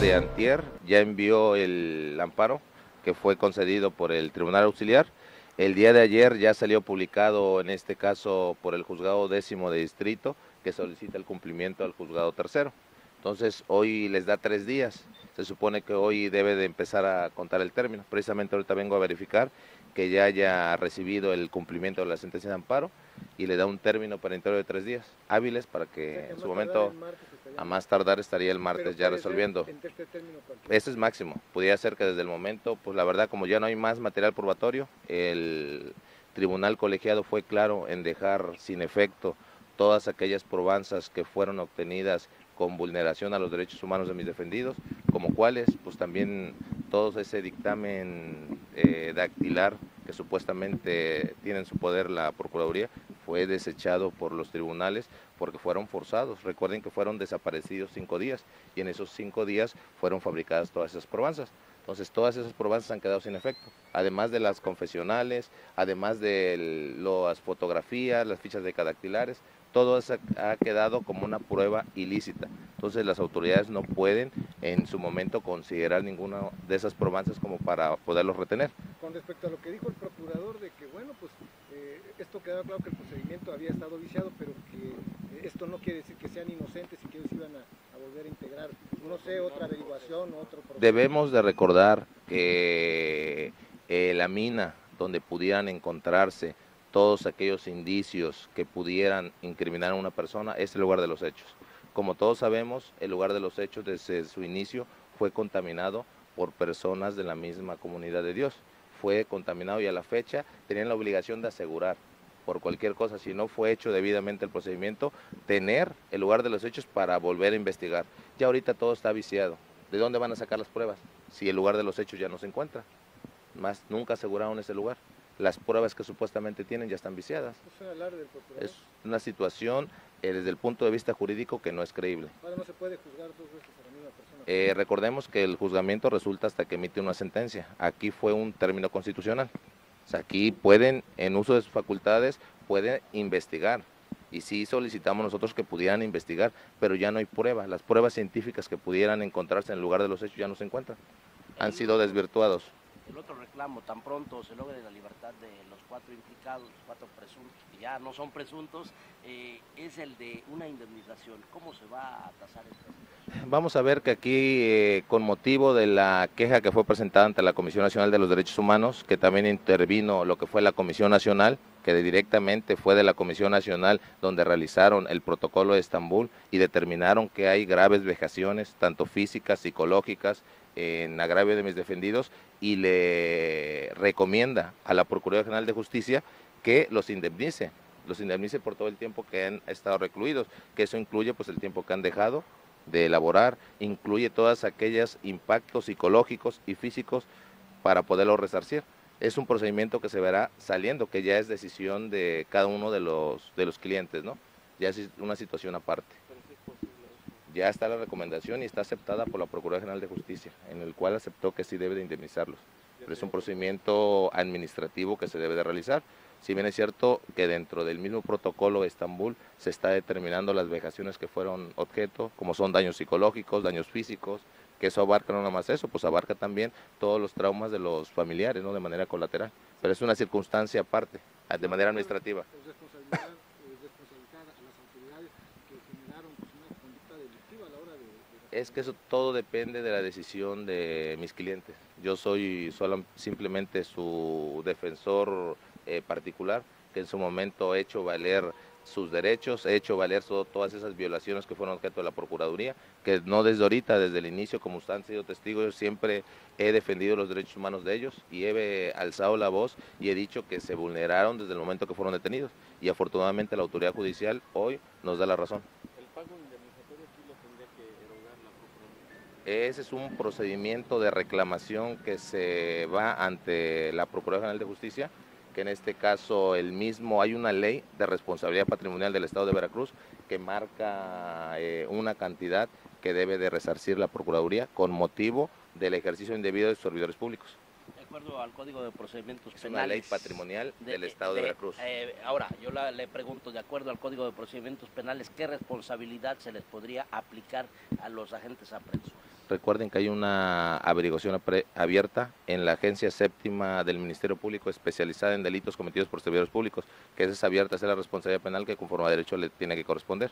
de antier ya envió el amparo que fue concedido por el Tribunal Auxiliar. El día de ayer ya salió publicado, en este caso por el Juzgado Décimo de Distrito, que solicita el cumplimiento al Juzgado Tercero. Entonces hoy les da tres días. Se supone que hoy debe de empezar a contar el término. Precisamente ahorita vengo a verificar que ya haya recibido el cumplimiento de la sentencia de amparo y le da un término para de tres días hábiles para que en su momento a más tardar estaría el martes ya resolviendo. Ese es máximo. Podría ser que desde el momento, pues la verdad, como ya no hay más material probatorio, el tribunal colegiado fue claro en dejar sin efecto todas aquellas probanzas que fueron obtenidas con vulneración a los derechos humanos de mis defendidos, como cuáles, pues también todo ese dictamen eh, dactilar que supuestamente tiene en su poder la Procuraduría, fue desechado por los tribunales porque fueron forzados. Recuerden que fueron desaparecidos cinco días y en esos cinco días fueron fabricadas todas esas probanzas. Entonces todas esas probanzas han quedado sin efecto, además de las confesionales, además de las fotografías, las fichas de cadactilares, todo eso ha quedado como una prueba ilícita. Entonces las autoridades no pueden en su momento considerar ninguna de esas probanzas como para poderlos retener. Con respecto a lo que dijo el procurador de que, bueno, pues eh, esto queda claro que el procedimiento había estado viciado, pero que eh, esto no quiere decir que sean inocentes y que ellos iban a, volver a integrar, no sé, otra averiguación, otro Debemos de recordar que eh, la mina donde pudieran encontrarse todos aquellos indicios que pudieran incriminar a una persona es el lugar de los hechos. Como todos sabemos, el lugar de los hechos desde su inicio fue contaminado por personas de la misma comunidad de Dios. Fue contaminado y a la fecha tenían la obligación de asegurar por cualquier cosa, si no fue hecho debidamente el procedimiento, tener el lugar de los hechos para volver a investigar. Ya ahorita todo está viciado. ¿De dónde van a sacar las pruebas? Si el lugar de los hechos ya no se encuentra. Más nunca aseguraron ese lugar las pruebas que supuestamente tienen ya están viciadas. Es una situación eh, desde el punto de vista jurídico que no es creíble. Ahora no se puede juzgar dos veces a la misma persona. Eh, recordemos que el juzgamiento resulta hasta que emite una sentencia. Aquí fue un término constitucional. O sea, aquí pueden, en uso de sus facultades, pueden investigar. Y sí solicitamos nosotros que pudieran investigar, pero ya no hay pruebas. Las pruebas científicas que pudieran encontrarse en el lugar de los hechos ya no se encuentran. Han sido desvirtuados el otro reclamo, tan pronto se logre la libertad de los cuatro implicados, los cuatro presuntos, que ya no son presuntos, eh, es el de una indemnización. ¿Cómo se va a tasar esto? Vamos a ver que aquí, eh, con motivo de la queja que fue presentada ante la Comisión Nacional de los Derechos Humanos, que también intervino lo que fue la Comisión Nacional, que directamente fue de la Comisión Nacional donde realizaron el protocolo de Estambul y determinaron que hay graves vejaciones, tanto físicas, psicológicas, en agravio de mis defendidos y le recomienda a la Procuraduría General de Justicia que los indemnice, los indemnice por todo el tiempo que han estado recluidos, que eso incluye pues el tiempo que han dejado de elaborar, incluye todas aquellas impactos psicológicos y físicos para poderlo resarcir. Es un procedimiento que se verá saliendo, que ya es decisión de cada uno de los, de los clientes, ¿no? Ya es una situación aparte ya está la recomendación y está aceptada por la Procuraduría General de Justicia, en el cual aceptó que sí debe de indemnizarlos. Pero es un procedimiento administrativo que se debe de realizar. Si bien es cierto que dentro del mismo protocolo de Estambul se está determinando las vejaciones que fueron objeto, como son daños psicológicos, daños físicos, que eso abarca no nada más eso, pues abarca también todos los traumas de los familiares, ¿no? De manera colateral. Pero es una circunstancia aparte, de manera administrativa. Es que eso todo depende de la decisión de mis clientes. Yo soy solo, simplemente su defensor eh, particular, que en su momento he hecho valer sus derechos, he hecho valer todas esas violaciones que fueron objeto de la Procuraduría, que no desde ahorita, desde el inicio, como ustedes han sido testigos, yo siempre he defendido los derechos humanos de ellos y he alzado la voz y he dicho que se vulneraron desde el momento que fueron detenidos. Y afortunadamente la autoridad judicial hoy nos da la razón. Ese es un procedimiento de reclamación que se va ante la Procuraduría General de Justicia, que en este caso el mismo, hay una ley de responsabilidad patrimonial del Estado de Veracruz que marca eh, una cantidad que debe de resarcir la Procuraduría con motivo del ejercicio indebido de sus servidores públicos. acuerdo al Código de Procedimientos Es Penales. una ley patrimonial del Estado de, Veracruz. eh, ahora, yo la- le pregunto, de acuerdo al Código de Procedimientos Penales, ¿qué responsabilidad se les podría aplicar a los agentes apreensores? Recuerden que hay una averiguación abierta en la Agencia Séptima del Ministerio Público especializada en delitos cometidos por servidores públicos, que esa es abierta, esa es la responsabilidad penal que conforme a derecho le tiene que corresponder.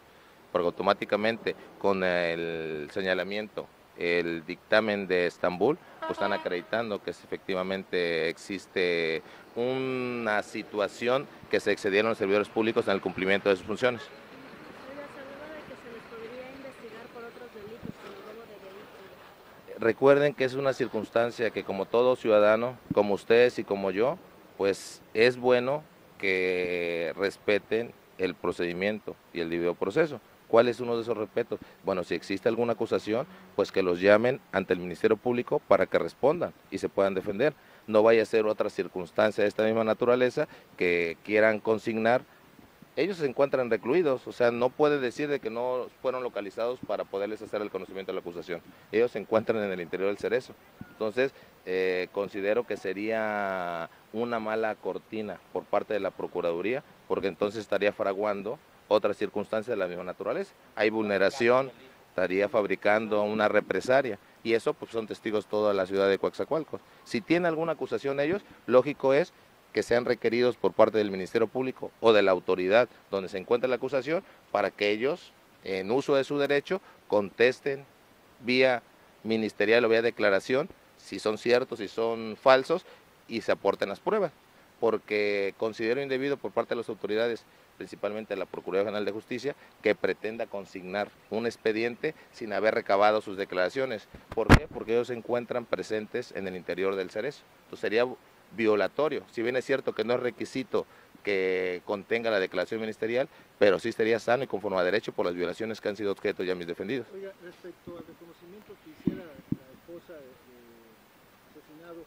Porque automáticamente con el señalamiento, el dictamen de Estambul, pues están acreditando que efectivamente existe una situación que se excedieron los servidores públicos en el cumplimiento de sus funciones. Oiga, se hablaba de que se les podría investigar por otros delitos, como robo de vehículos. Recuerden que es una circunstancia que como todo ciudadano, como ustedes y como yo, pues es bueno que respeten el procedimiento y el debido proceso. ¿Cuál es uno de esos respetos? Bueno, si existe alguna acusación, pues que los llamen ante el Ministerio Público para que respondan y se puedan defender. No vaya a ser otra circunstancia de esta misma naturaleza que quieran consignar ellos se encuentran recluidos, o sea, no puede decir de que no fueron localizados para poderles hacer el conocimiento de la acusación. Ellos se encuentran en el interior del cerezo. Entonces, eh, considero que sería una mala cortina por parte de la Procuraduría, porque entonces estaría fraguando otra circunstancia de la misma naturaleza. Hay vulneración, estaría fabricando una represaria. Y eso pues son testigos toda la ciudad de Coaxacualcos. Si tiene alguna acusación ellos, lógico es que sean requeridos por parte del Ministerio Público o de la autoridad donde se encuentra la acusación para que ellos, en uso de su derecho, contesten vía ministerial o vía declaración si son ciertos, si son falsos y se aporten las pruebas. Porque considero indebido por parte de las autoridades, principalmente la Procuraduría General de Justicia, que pretenda consignar un expediente sin haber recabado sus declaraciones. ¿Por qué? Porque ellos se encuentran presentes en el interior del cerezo. Entonces sería violatorio. Si bien es cierto que no es requisito que contenga la declaración ministerial, pero sí sería sano y conforme a derecho por las violaciones que han sido objeto ya mis defendidos. Oiga, respecto al reconocimiento que hiciera la esposa de, de asesinado,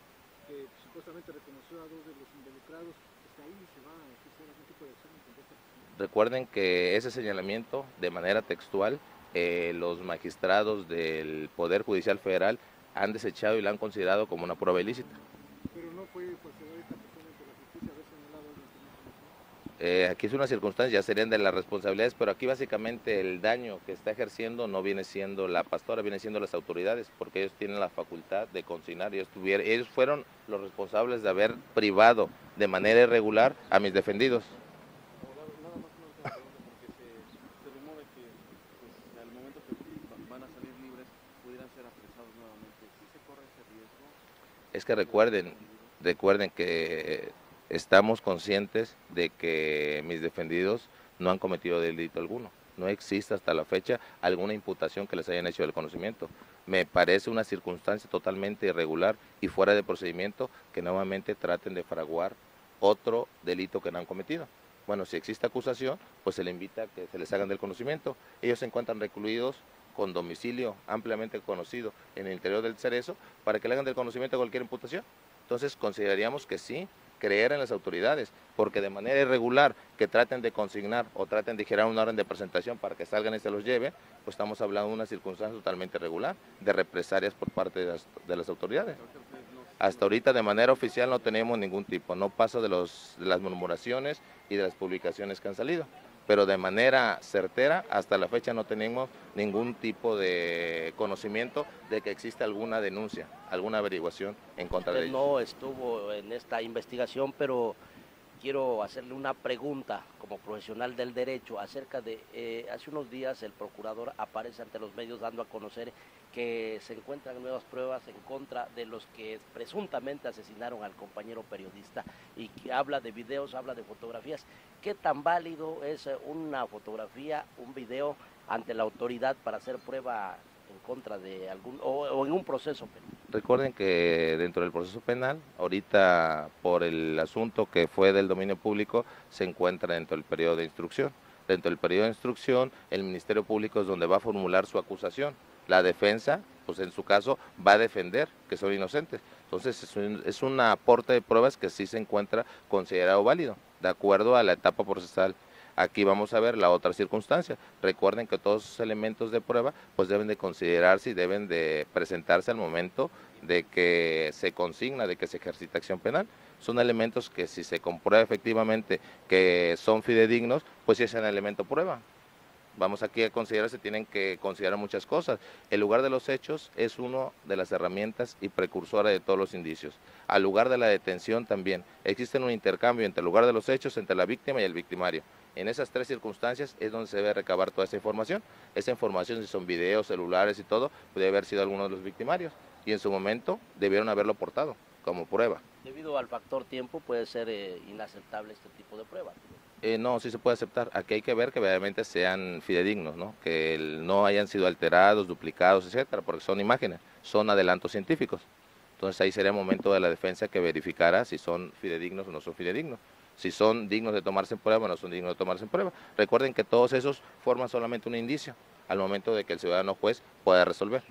que supuestamente reconoció a dos de los involucrados, ¿está ahí se va a algún tipo de acción persona? Recuerden que ese señalamiento, de manera textual, eh, los magistrados del Poder Judicial Federal han desechado y lo han considerado como una prueba ilícita. Pero no puede proceder esta persona ante la justicia haber señalado algo que no conoció. Eh, aquí es una circunstancia, ya serían de las responsabilidades, pero aquí básicamente el daño que está ejerciendo no viene siendo la pastora, viene siendo las autoridades, porque ellos tienen la facultad de consignar, ellos, tuvieron, ellos fueron los responsables de haber privado de manera irregular a mis defendidos. Es que recuerden, recuerden que estamos conscientes de que mis defendidos no han cometido delito alguno. No existe hasta la fecha alguna imputación que les hayan hecho del conocimiento. Me parece una circunstancia totalmente irregular y fuera de procedimiento que nuevamente traten de fraguar otro delito que no han cometido. Bueno, si existe acusación, pues se le invita a que se les hagan del conocimiento. Ellos se encuentran recluidos con domicilio ampliamente conocido en el interior del cerezo para que le hagan del conocimiento cualquier imputación. Entonces consideraríamos que sí, creer en las autoridades, porque de manera irregular que traten de consignar o traten de girar una orden de presentación para que salgan y se los lleven, pues estamos hablando de una circunstancia totalmente irregular, de represalias por parte de las, de las autoridades. Hasta ahorita de manera oficial no tenemos ningún tipo, no pasa de, los, de las murmuraciones y de las publicaciones que han salido. Pero de manera certera, hasta la fecha no tenemos ningún tipo de conocimiento de que existe alguna denuncia, alguna averiguación en contra de Usted ellos. no estuvo en esta investigación, pero quiero hacerle una pregunta como profesional del derecho acerca de, eh, hace unos días el procurador aparece ante los medios dando a conocer que se encuentran nuevas pruebas en contra de los que presuntamente asesinaron al compañero periodista y que habla de videos, habla de fotografías. ¿Qué tan válido es una fotografía, un video ante la autoridad para hacer prueba contra de algún, o, en un proceso penal? Recuerden que dentro del proceso penal, ahorita por el asunto que fue del dominio público, se encuentra dentro del periodo de instrucción. Dentro del periodo de instrucción, el Ministerio Público es donde va a formular su acusación. La defensa, pues en su caso, va a defender que son inocentes. Entonces es un, es un aporte de pruebas que sí se encuentra considerado válido, de acuerdo a la etapa procesal Aquí vamos a ver la otra circunstancia. Recuerden que todos esos elementos de prueba pues deben de considerarse y deben de presentarse al momento de que se consigna, de que se ejercita acción penal. Son elementos que si se comprueba efectivamente que son fidedignos, pues sí es un elemento prueba. Vamos aquí a considerar, se tienen que considerar muchas cosas. El lugar de los hechos es una de las herramientas y precursora de todos los indicios. Al lugar de la detención también. Existe un intercambio entre el lugar de los hechos, entre la víctima y el victimario. En esas tres circunstancias es donde se debe recabar toda esa información. Esa información, si son videos, celulares y todo, puede haber sido alguno de los victimarios. Y en su momento debieron haberlo portado como prueba. Debido al factor tiempo puede ser eh, inaceptable este tipo de pruebas. Eh, no, sí se puede aceptar. Aquí hay que ver que obviamente sean fidedignos, ¿no? que no hayan sido alterados, duplicados, etcétera, porque son imágenes, son adelantos científicos. Entonces ahí sería el momento de la defensa que verificara si son fidedignos o no son fidedignos si son dignos de tomarse en prueba o no son dignos de tomarse en prueba. Recuerden que todos esos forman solamente un indicio al momento de que el ciudadano juez pueda resolver.